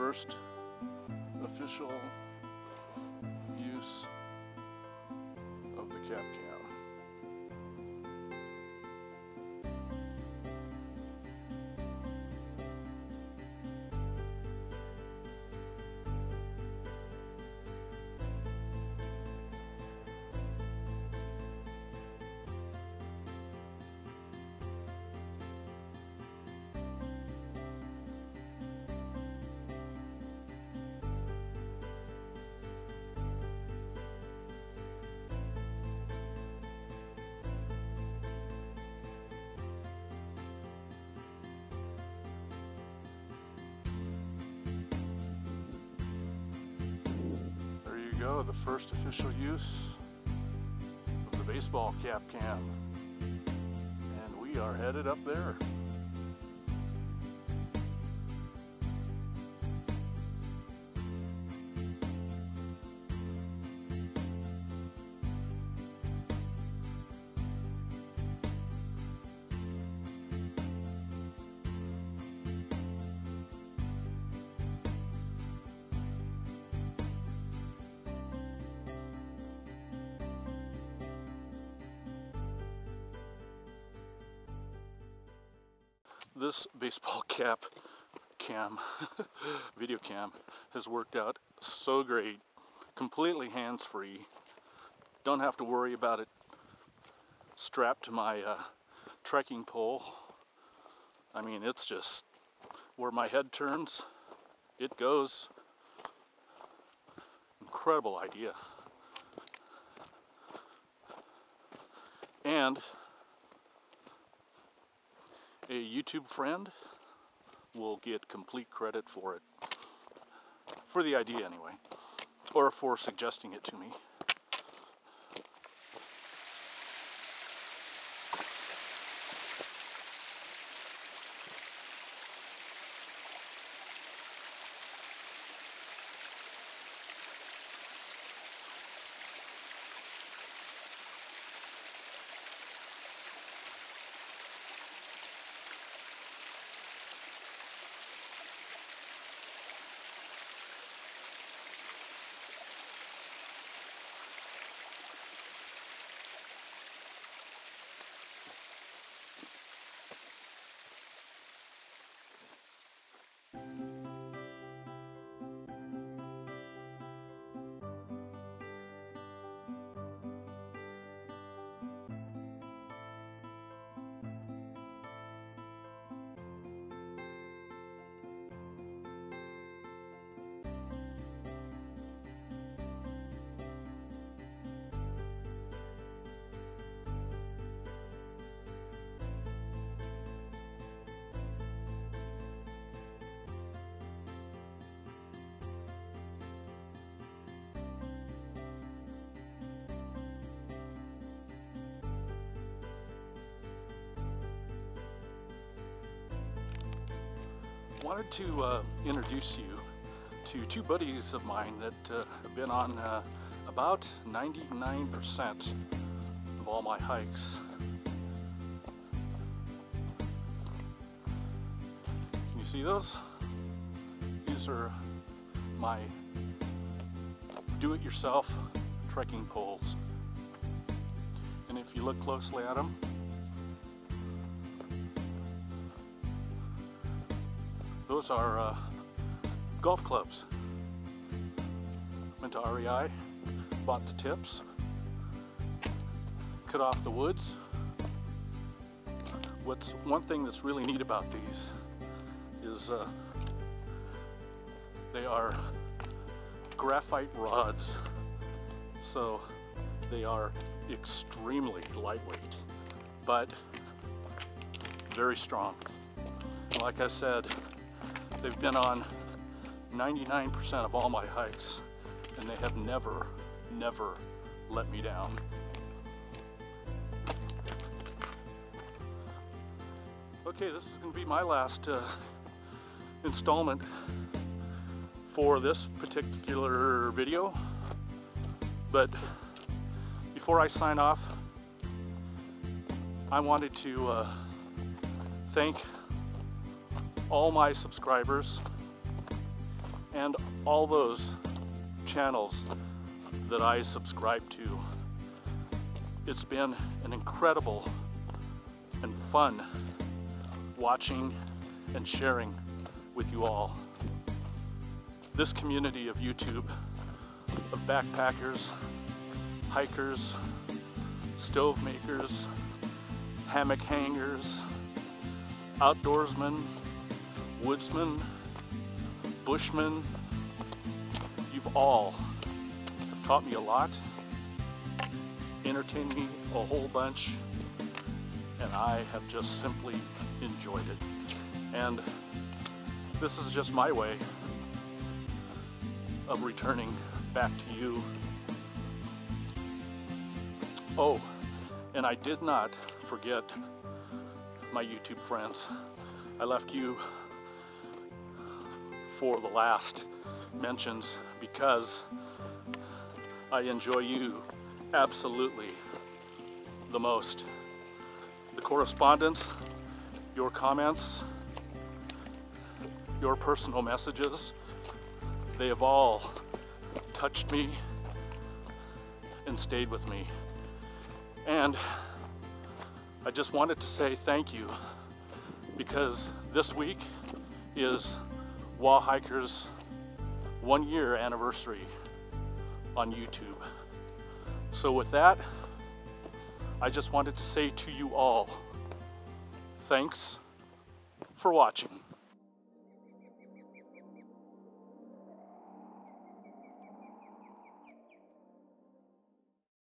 first official use of the cap cam. There you go, the first official use of the baseball cap cam. And we are headed up there. This baseball cap cam, video cam, has worked out so great. Completely hands-free. Don't have to worry about it strapped to my uh, trekking pole. I mean, it's just where my head turns, it goes. Incredible idea. And a YouTube friend will get complete credit for it. For the idea, anyway. Or for suggesting it to me. Wanted to uh, introduce you to two buddies of mine that uh, have been on uh, about 99% of all my hikes. Can you see those? These are my do-it-yourself trekking poles. And if you look closely at them, those are uh, golf clubs. Went to REI, bought the tips, cut off the woods. What's one thing that's really neat about these is uh, they are graphite rods. So they are extremely lightweight, but very strong. Like I said, They've been on 99% of all my hikes and they have never, never let me down. Okay, this is to be my last uh, installment for this particular video. But before I sign off, I wanted to uh, thank all my subscribers and all those channels that I subscribe to. It's been an incredible and fun watching and sharing with you all. This community of YouTube, of backpackers, hikers, stove makers, hammock hangers, outdoorsmen, woodsmen, bushmen, you've all have taught me a lot, entertained me a whole bunch, and I have just simply enjoyed it. And this is just my way of returning back to you. Oh, and I did not forget my YouTube friends. I left you for the last mentions because I enjoy you absolutely the most. The correspondence, your comments, your personal messages, they have all touched me and stayed with me. And I just wanted to say thank you because this week is Wawhikers one year anniversary on YouTube. So with that, I just wanted to say to you all, thanks for watching.